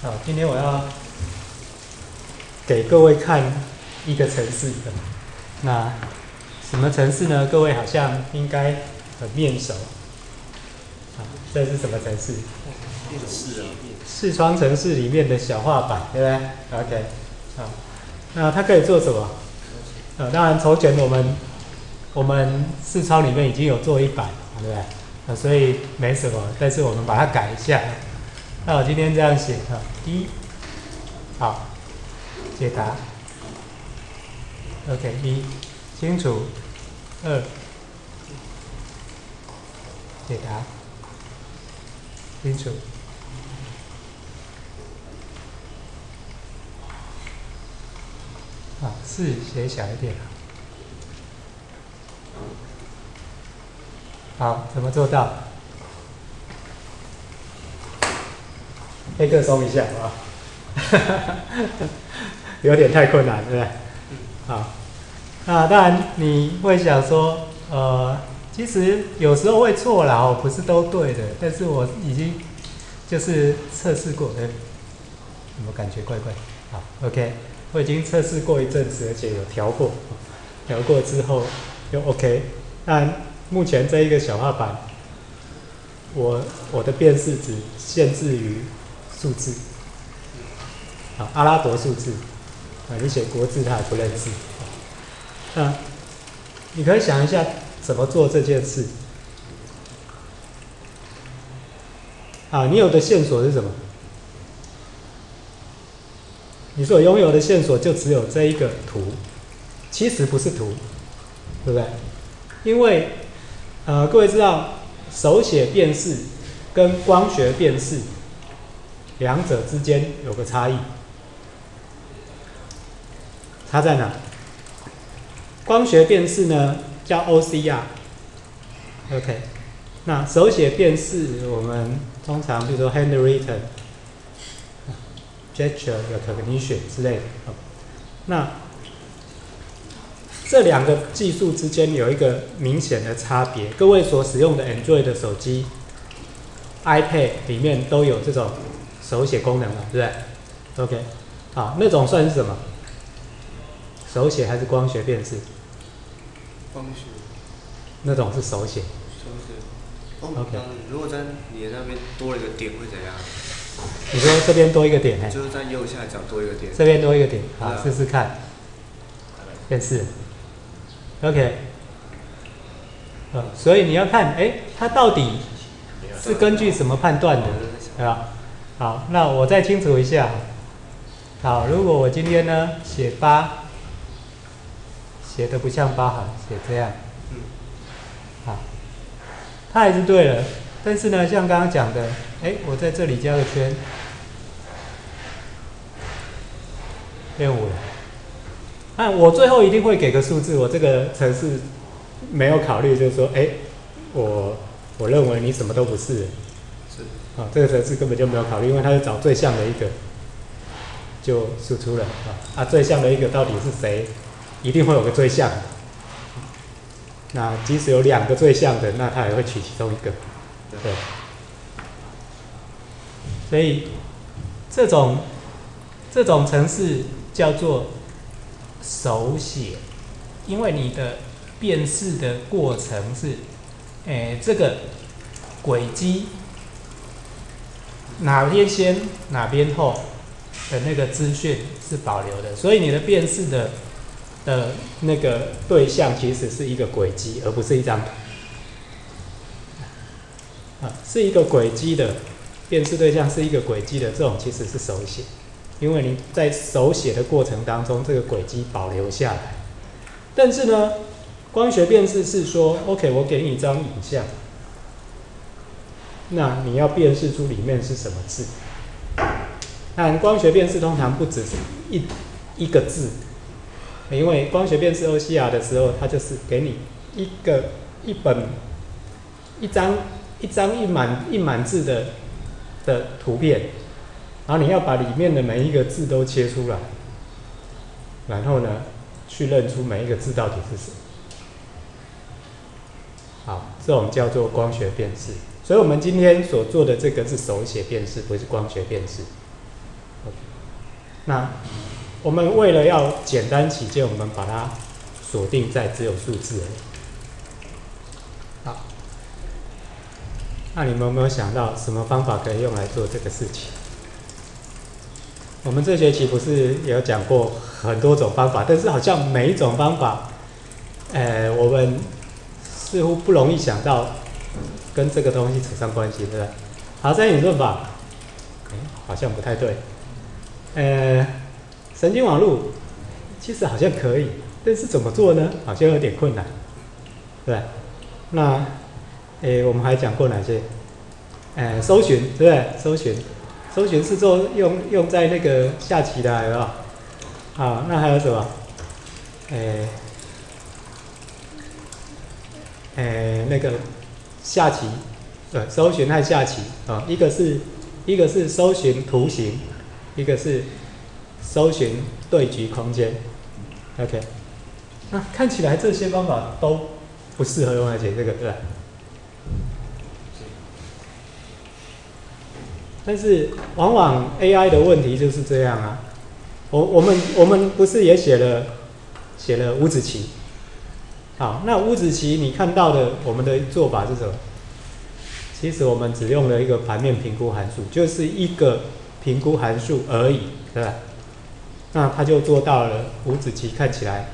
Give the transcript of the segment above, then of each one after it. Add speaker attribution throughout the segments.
Speaker 1: 好，今天我要给各位看一个城市的，那什么城市呢？各位好像应该很面熟。好，这是什么城市？四川，城市里面的小画板，对不对？OK，好，那它可以做什么？呃，当然从前我们我们视窗里面已经有做一版，对不对？啊，所以没什么，但是我们把它改一下。那我今天这样写哈，一，好，解答，OK，一，清楚，二，解答，清楚。啊，四写小一点啊。好，怎么做到？黑客松一下，好吧？有点太困难，对不对？好，那当然你会想说，呃，其实有时候会错啦，哦，不是都对的。但是我已经就是测试过，哎，怎么感觉怪怪？好，OK，我已经测试过一阵子，而且有调过，调过之后就 OK。但目前这一个小画板，我我的辨识只限制于。数字，好，阿拉伯数字，啊，你写国字他也不认识，啊你可以想一下怎么做这件事，啊，你有的线索是什么？你所拥有的线索就只有这一个图，其实不是图，对不对？因为，呃，各位知道手写辨识跟光学辨识。两者之间有个差异，差在哪？光学辨识呢叫 OCR，OK，那手写辨识我们通常比如说 handwritten、gesture recognition 之类的，那这两个技术之间有一个明显的差别。各位所使用的 Android 的手机、iPad 里面都有这种。手写功能了，对不对？OK，好，那种算是什么？手写还是光学辨识？
Speaker 2: 光学。
Speaker 1: 那种是手写。
Speaker 2: 手写。OK。如果在你那边多了一个点会怎样？
Speaker 1: 你说这边多一个点，
Speaker 2: 就是在右下角多一个点。
Speaker 1: 这边多一个点，好，试试看。辨识。OK。呃，所以你要看，哎，它到底是根据什么判断的，对吧？好，那我再清楚一下。好，如果我今天呢写八，写的不像八行，写这样。嗯。好，它还是对了，但是呢，像刚刚讲的，哎，我在这里加个圈，变五了。那我最后一定会给个数字，我这个程式没有考虑，就是说，哎，我我认为你什么都不是。啊，这个程式根本就没有考虑，因为他是找最像的一个，就输出了啊。啊，最像的一个到底是谁？一定会有个最像。那即使有两个最像的，那他也会取其中一个。对。所以这种这种程式叫做手写，因为你的辨识的过程是，诶，这个轨迹。哪边先哪边后的那个资讯是保留的，所以你的辨识的的那个对象其实是一个轨迹，而不是一张图。啊，是一个轨迹的辨识对象是一个轨迹的这种其实是手写，因为你在手写的过程当中，这个轨迹保留下来。但是呢，光学辨识是说，OK，我给你一张影像。那你要辨识出里面是什么字？那光学辨识通常不只是一一个字，因为光学辨识 OCR 的时候，它就是给你一个一本一张一张一满一满字的的图片，然后你要把里面的每一个字都切出来，然后呢，去认出每一个字到底是什么。好，这种叫做光学辨识。所以我们今天所做的这个是手写辨识，不是光学辨识。那我们为了要简单起见，我们把它锁定在只有数字而已。好，那你们有没有想到什么方法可以用来做这个事情？我们这学期不是有讲过很多种方法，但是好像每一种方法，呃，我们似乎不容易想到跟这个东西扯上关系，对不对？好，三引论法，哎，好像不太对。呃，神经网络其实好像可以，但是怎么做呢？好像有点困难，对不对？那，诶，我们还讲过哪些？呃，搜寻，对不对？搜寻。搜寻是做用用在那个下棋的，有没有？好，那还有什么？诶，诶，那个下棋，对，搜寻和下棋啊，一个是一个是搜寻图形，一个是搜寻对局空间。OK，那看起来这些方法都不适合用来解这个，对吧？但是往往 AI 的问题就是这样啊，我我们我们不是也写了写了五子棋，好，那五子棋你看到的我们的做法是什么？其实我们只用了一个盘面评估函数，就是一个评估函数而已，对吧？那它就做到了五子棋看起来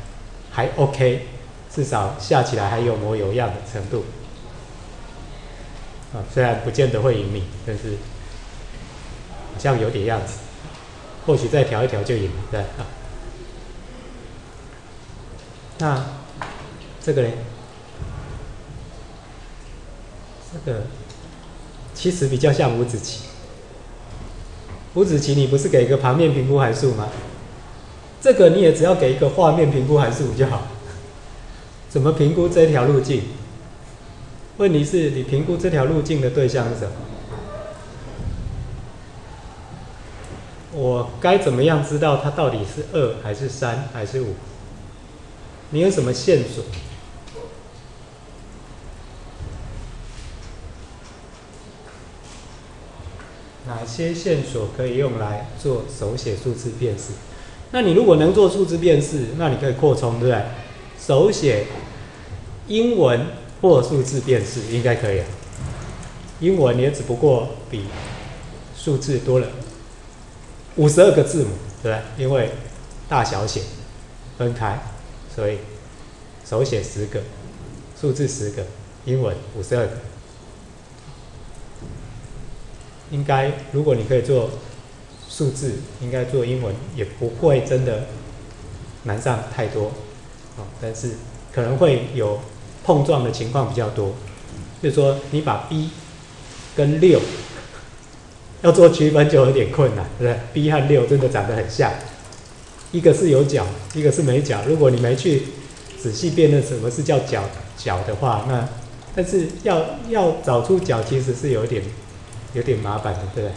Speaker 1: 还 OK，至少下起来还有模有样的程度，啊，虽然不见得会赢你，但是。好像有点样子，或许再调一调就赢了，对啊。那这个呢？这个其实比较像五子棋。五子棋你不是给一个盘面评估函数吗？这个你也只要给一个画面评估函数就好。怎么评估这条路径？问题是你评估这条路径的对象是什么？我该怎么样知道它到底是二还是三还是五？你有什么线索？哪些线索可以用来做手写数字辨识？那你如果能做数字辨识，那你可以扩充，对不对？手写英文或数字辨识应该可以。英文也只不过比数字多了。五十二个字母，对不对？因为大小写分开，所以手写十个，数字十个，英文五十二个。应该，如果你可以做数字，应该做英文也不会真的难上太多，哦，但是可能会有碰撞的情况比较多。就是说，你把 B 跟六。要做区分就有点困难，对不对？B 和六真的长得很像，一个是有角，一个是没角。如果你没去仔细辨认什么是叫角角的话，那但是要要找出角其实是有点有点麻烦的，对不对？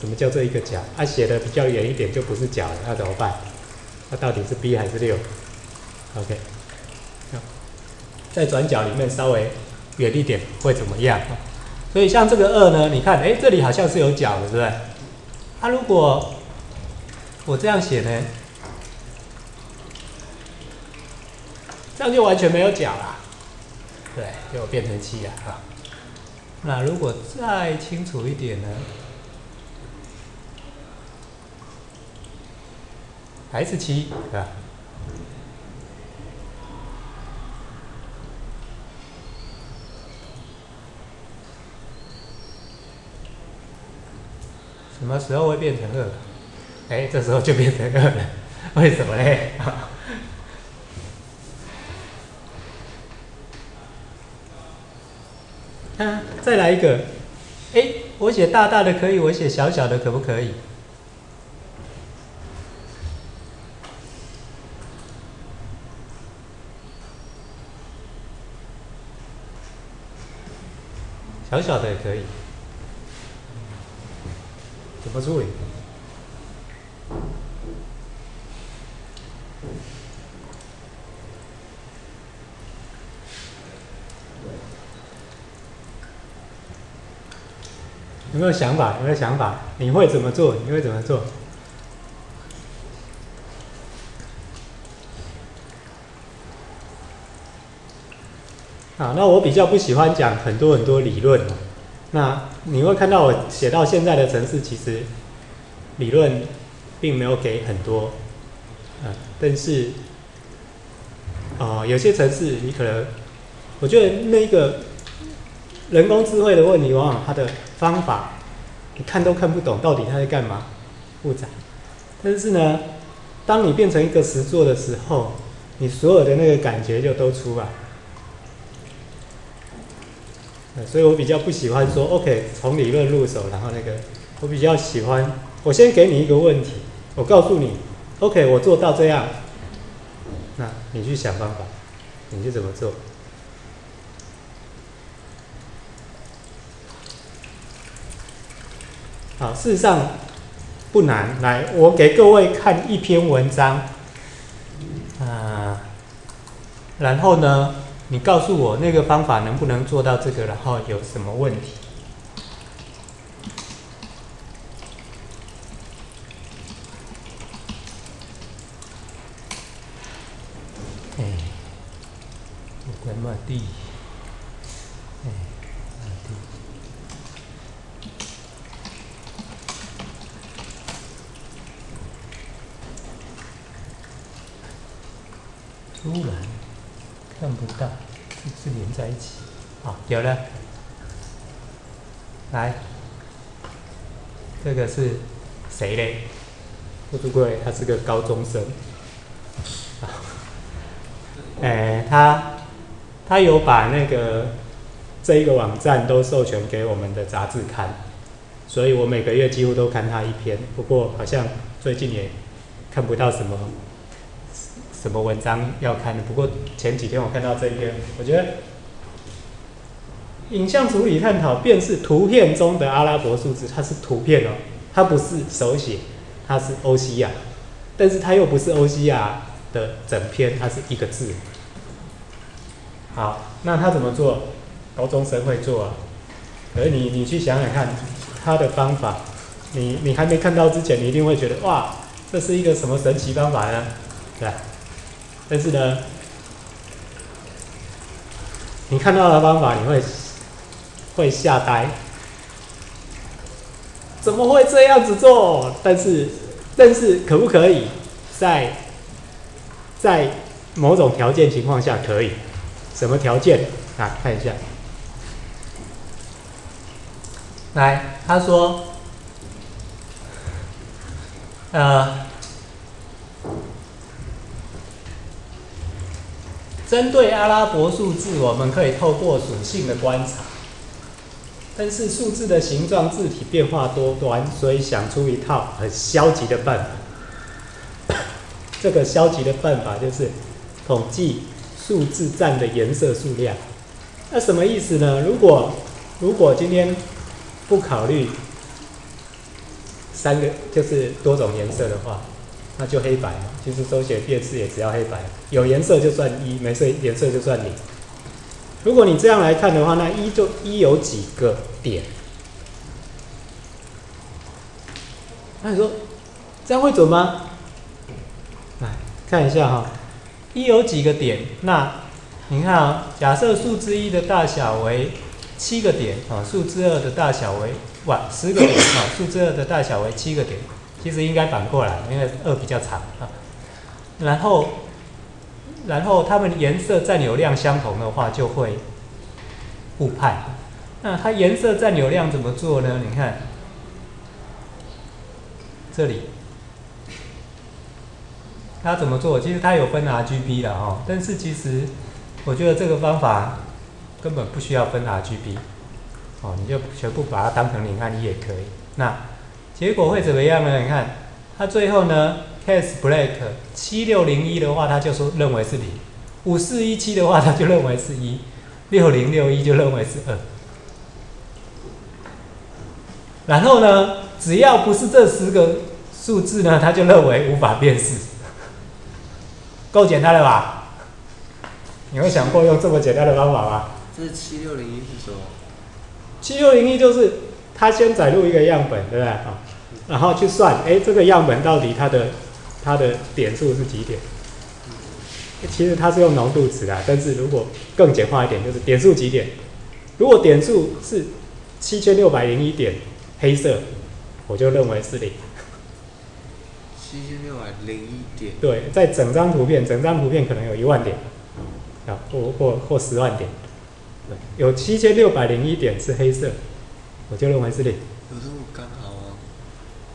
Speaker 1: 什么叫做一个角？它写的比较远一点就不是角了，那怎么办？那到底是 B 还是六？OK，在转角里面稍微远一点会怎么样？所以像这个二呢，你看，哎，这里好像是有角的，对不对？它如果我这样写呢，这样就完全没有角了，对，就变成七了啊。那如果再清楚一点呢，还是七，对吧？什么时候会变成二？哎，这时候就变成二了，为什么嘞？啊，再来一个，哎，我写大大的可以，我写小小的可不可以？小小的也可以。怎么处理？有没有想法？有没有想法？你会怎么做？你会怎么做？啊，那我比较不喜欢讲很多很多理论。那你会看到我写到现在的城市，其实理论并没有给很多，嗯，但是，啊，有些城市你可能，我觉得那一个人工智慧的问题，往往它的方法你看都看不懂，到底它在干嘛，复杂。但是呢，当你变成一个实作的时候，你所有的那个感觉就都出来。所以我比较不喜欢说 OK 从理论入手，然后那个我比较喜欢，我先给你一个问题，我告诉你 OK 我做到这样，那你去想办法，你去怎么做？好，事实上不难。来，我给各位看一篇文章，啊，然后呢？你告诉我那个方法能不能做到这个，然后有什么问题？哎，在麦地，哎，麦地，突然。看不到，是连在一起。好，有了。来，这个是谁嘞？不出柜，他是个高中生。哎，他他有把那个这一个网站都授权给我们的杂志看，所以我每个月几乎都看他一篇。不过好像最近也看不到什么。什么文章要看的？不过前几天我看到这一篇，我觉得影像处理探讨便是图片中的阿拉伯数字，它是图片哦，它不是手写，它是欧西亚，但是它又不是欧西亚的整篇，它是一个字。好，那他怎么做？高中生会做啊。可是你你去想想看，他的方法，你你还没看到之前，你一定会觉得哇，这是一个什么神奇方法呢？对？但是呢，你看到的方法，你会会吓呆，怎么会这样子做？但是，但是可不可以在在某种条件情况下可以？什么条件？啊，看一下。来，他说，呃。针对阿拉伯数字，我们可以透过属性的观察，但是数字的形状、字体变化多端，所以想出一套很消极的办法。这个消极的办法就是统计数字占的颜色数量。那什么意思呢？如果如果今天不考虑三个，就是多种颜色的话。那就黑白嘛，其实手写电视也只要黑白，有颜色就算一，没色颜色就算零。如果你这样来看的话，那一就一有几个点？那你说这样会准吗？来看一下哈，一有几个点？那你看啊，假设数字一的大小为七个点啊，数字二的大小为哇十个点啊，数字二的大小为七个点。其实应该反过来，因为二比较长啊。然后，然后它们颜色占有量相同的话，就会互派。那它颜色占有量怎么做呢？你看这里，它怎么做？其实它有分 RGB 的哦，但是其实我觉得这个方法根本不需要分 RGB 哦，你就全部把它当成零和一也可以。那结果会怎么样呢？你看，它最后呢，case black 七六零一的话，它就说认为是零；五四一七的话，它就认为是一；六零六一就认为是二。然后呢，只要不是这十个数字呢，它就认为无法辨识。够简单了吧？你会想过用这么简单的方法吗？
Speaker 2: 这是七六零一是什么？
Speaker 1: 七六零一就是。他先载入一个样本，对不对？啊，然后去算，哎，这个样本到底它的它的点数是几点？其实它是用浓度值啊，但是如果更简化一点，就是点数几点？如果点数是七千六百零一点，黑色，我就认为是零。
Speaker 2: 七千六百零一点，
Speaker 1: 对，在整张图片，整张图片可能有一万点，啊，或或或十万点，对，有七千六百零一点是黑色，我就认为是零。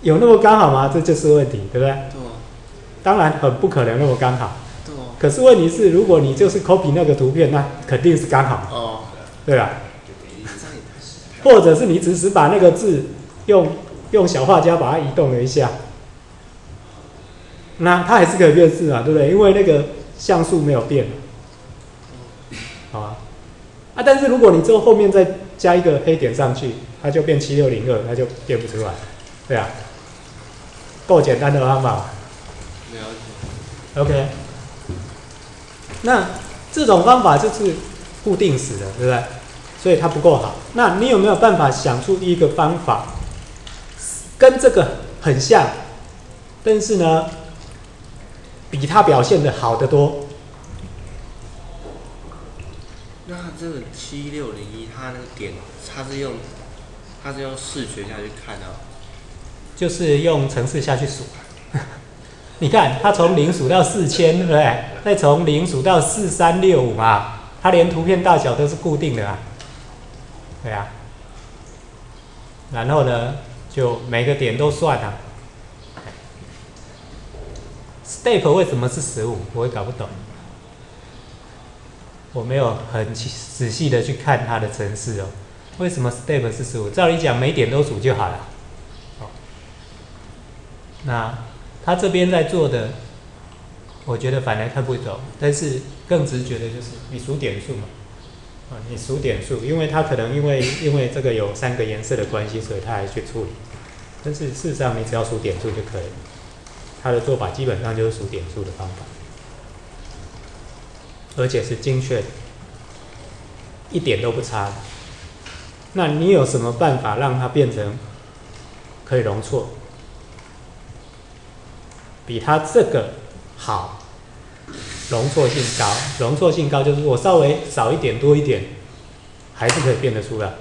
Speaker 2: 有
Speaker 1: 那么刚好吗？这就是问题，对不对？
Speaker 2: 对啊，
Speaker 1: 当然很不可能那么刚好。
Speaker 2: 对啊。
Speaker 1: 可是问题是，如果你就是 copy 那个图片，那肯定是刚好，
Speaker 2: 哦，
Speaker 1: 对吧？
Speaker 2: 这样也太死
Speaker 1: 或者是你只是把那个字用用小画家把它移动了一下，那它还是可以变字啊，对不对？因为那个像素没有变，好啊。啊，但是如果你之后后面再加一个黑点上去，它就变七六零二，它就变不出来，对啊。够简单的方法。
Speaker 2: 了解。
Speaker 1: OK，那这种方法就是固定死的，对不对？所以它不够好。那你有没有办法想出一个方法，跟这个很像，但是呢，比它表现的好得多？
Speaker 2: 那这个七六零一，它那个点，它是用，它是用视觉下去看的、
Speaker 1: 就是用程式下去数。你看，它从零数到四千，对不对？再从零数到四三六五嘛，它连图片大小都是固定的啊。对啊。然后呢，就每个点都算啊。Step 为什么是十五？我也搞不懂。我没有很仔细的去看它的程式哦。为什么 Step 是十五？照理讲，每点都数就好了。那他这边在做的，我觉得反而看不懂，但是更直觉的就是你数点数嘛，啊，你数点数，因为他可能因为因为这个有三个颜色的关系，所以他还去处理，但是事实上你只要数点数就可以，他的做法基本上就是数点数的方法，而且是精确的，一点都不差。那你有什么办法让它变成可以容错？比它这个好，容错性高，容错性高就是我稍微少一点多一点，还是可以变得出来。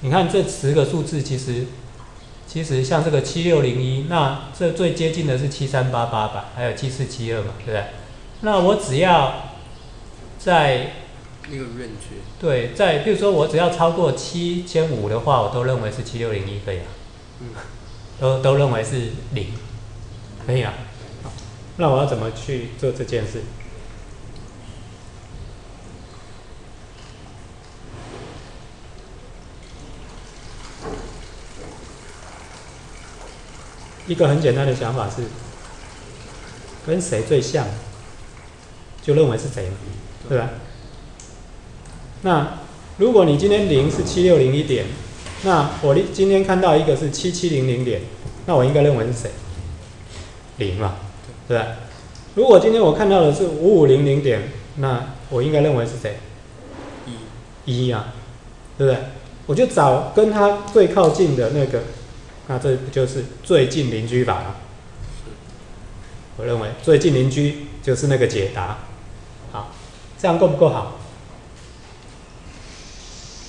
Speaker 1: 你看这十个数字，其实其实像这个七六零一，那这最接近的是七三八八吧，还有七四七二嘛，对不对？那我只要在
Speaker 2: 那个认觉，
Speaker 1: 对在，比如说我只要超过七千五的话，我都认为是七六零一可以啊，
Speaker 2: 嗯，
Speaker 1: 都都认为是零，可以啊。那我要怎么去做这件事？一个很简单的想法是，跟谁最像，就认为是谁嘛，对吧？那如果你今天零是七六零一点，那我今天看到一个是七七零零点，那我应该认为是谁？零嘛，对不对？如果今天我看到的是五五零零点，那我应该认为是谁？
Speaker 2: 一，
Speaker 1: 一啊，对不对？我就找跟它最靠近的那个，那这不就是最近邻居法吗？我认为最近邻居就是那个解答。好，这样够不够好？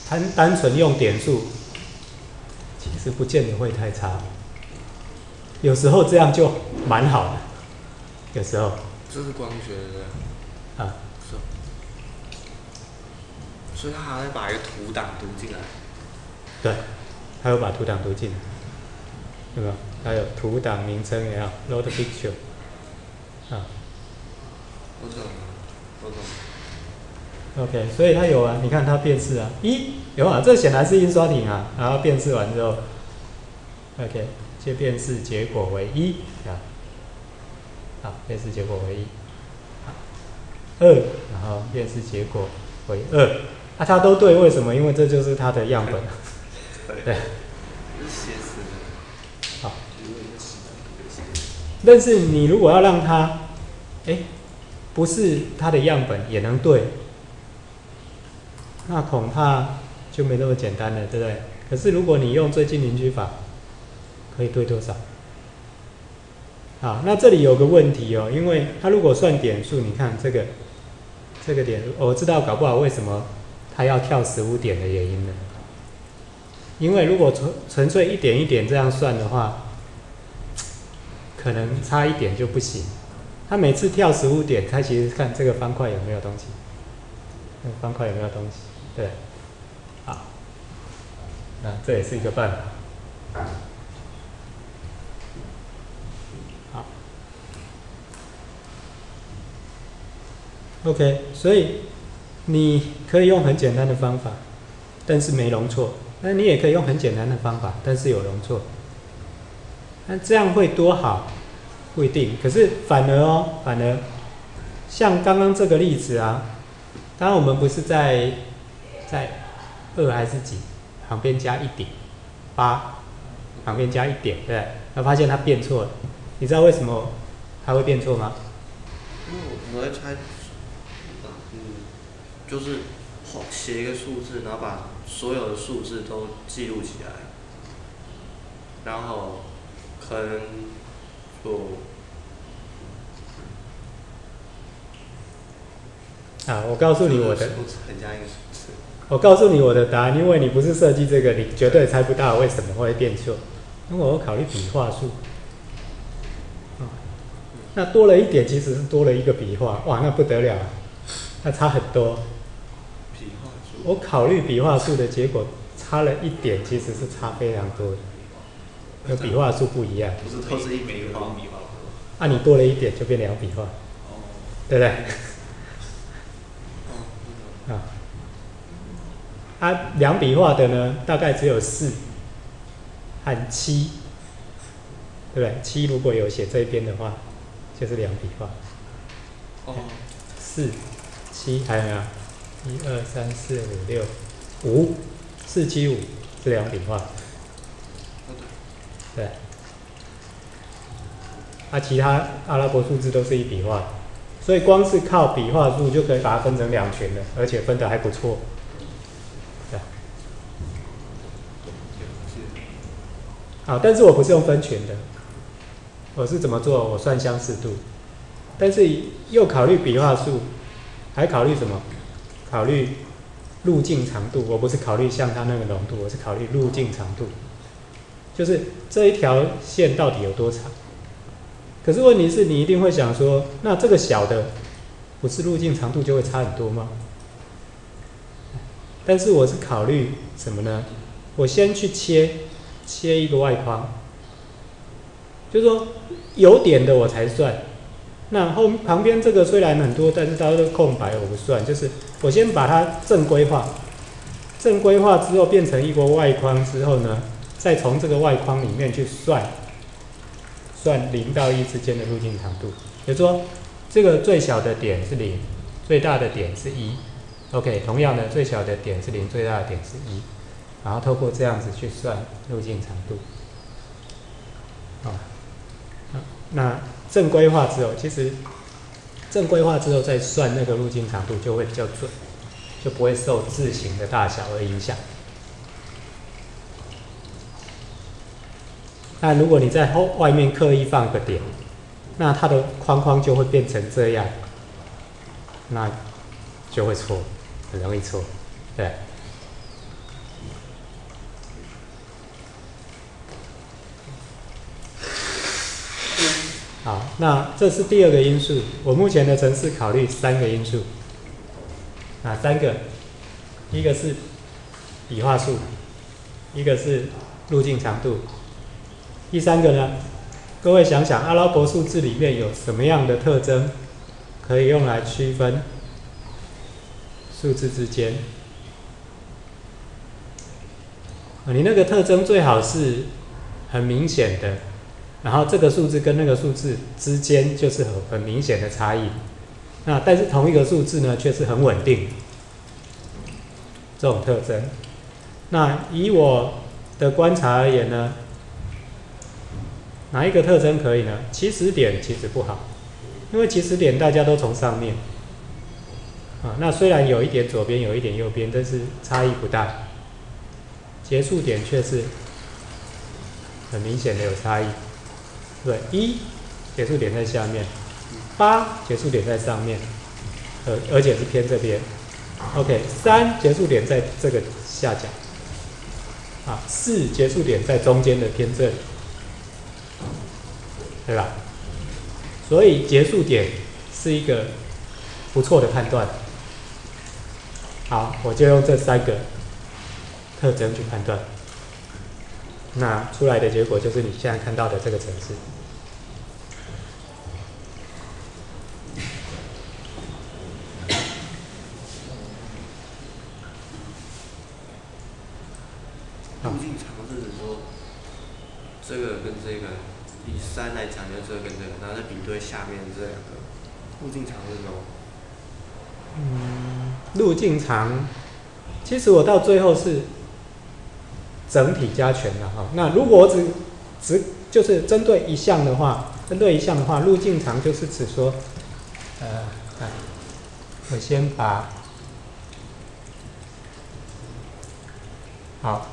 Speaker 1: 单单纯用点数，其实不见得会太差。有时候这样就蛮好的，有时候
Speaker 2: 这是光学的，
Speaker 1: 啊，
Speaker 2: 是哦。所以他还会把一个图档读进来。
Speaker 1: 对，还有把图档读进来，对吧？还有图档名称也要 load picture，啊
Speaker 2: 我懂，我懂。
Speaker 1: ，OK，所以它有啊，你看它辨识啊，一有啊，这显然是印刷体啊，然后辨识完之后，OK，借辨识结果为一啊，好，辨识结果为一，好二，然后便是结果为二，啊，它都对，为什么？因为这就是它的样本，对。好，但是你如果要让它，哎，不是它的样本也能对，那恐怕就没那么简单了，对不对？可是如果你用最近邻居法，可以对多少？好，那这里有个问题哦，因为他如果算点数，你看这个这个点，我知道搞不好为什么他要跳十五点的原因呢？因为如果纯纯粹一点一点这样算的话，可能差一点就不行。他每次跳十五点，他其实看这个方块有没有东西，方块有没有东西，对，好，那这也是一个办法。，OK，所以你可以用很简单的方法，但是没容错。那你也可以用很简单的方法，但是有容错。那这样会多好？不一定。可是反而哦，反而像刚刚这个例子啊，当然我们不是在在二还是几旁边加一点八，旁边加一点，对不对？发现它变错了。你知道为什么它会变错吗？
Speaker 2: 因为我在猜，就是写一个数字，然后把所有的数字都记录起来，然后可能就
Speaker 1: 啊，我告诉你我的，
Speaker 2: 数字很像一个数字。
Speaker 1: 我告诉你我的答案，因为你不是设计这个，你绝对猜不到为什么会变错。因为我考虑笔画数，啊，那多了一点，其实是多了一个笔画，哇，那不得了，那差很多。我考虑笔画数的结果差了一点，其实是差非常多的，因为笔画数不一样。
Speaker 3: 不是都是一每个都笔画
Speaker 1: 啊，你多了一点就变两笔画，
Speaker 3: 哦，
Speaker 1: 对不对？
Speaker 2: 哦，
Speaker 1: 啊，啊，两笔画的呢，大概只有四和七，对不对？七如果有写这边的话，就是两笔画。
Speaker 2: 哦，
Speaker 1: 四、七还有没有？一二三四五六五，四七五这两笔画，
Speaker 2: 哦对，
Speaker 1: 对。啊，其他阿拉伯数字都是一笔画，所以光是靠笔画数就可以把它分成两群了，而且分得还不错。对。好，但是我不是用分群的，我是怎么做？我算相似度，但是又考虑笔画数，还考虑什么？考虑路径长度。我不是考虑像它那个浓度，我是考虑路径长度，就是这一条线到底有多长。可是问题是你一定会想说，那这个小的，不是路径长度就会差很多吗？但是我是考虑什么呢？我先去切切一个外框，就是说有点的我才算。那后旁边这个虽然很多，但是它都空白，我不算。就是我先把它正规化，正规化之后变成一个外框之后呢，再从这个外框里面去算，算零到一之间的路径长度。比如说这个最小的点是零，最大的点是一。OK，同样的最小的点是零，最大的点是一。然后透过这样子去算路径长度。好，那正规化之后，其实正规化之后再算那个路径长度就会比较准，就不会受字形的大小而影响。那如果你在后外面刻意放个点，那它的框框就会变成这样，那就会错，很容易错，对。好，那这是第二个因素。我目前的城市考虑三个因素，哪三个？一个是笔画数，一个是路径长度，第三个呢？各位想想，阿拉伯数字里面有什么样的特征可以用来区分数字之间？啊，你那个特征最好是很明显的。然后这个数字跟那个数字之间就是很很明显的差异，那但是同一个数字呢却是很稳定，这种特征。那以我的观察而言呢，哪一个特征可以呢？起始点其实不好，因为起始点大家都从上面，啊，那虽然有一点左边有一点右边，但是差异不大。结束点却是很明显的有差异。对，一结束点在下面，八结束点在上面，而而且是偏这边。OK，三结束点在这个下角，啊，四结束点在中间的偏这里，对吧？所以结束点是一个不错的判断。好，我就用这三个特征去判断，那出来的结果就是你现在看到的这个程式。
Speaker 2: 路径长是指说，这个跟这个，以三来讲就这个跟这个，然后再比对下面这两个，路径长是什么？
Speaker 1: 嗯，路径长，其实我到最后是整体加权的哈。那如果我只只就是针对一项的话，针对一项的话，路径长就是指说，呃，我先把，好，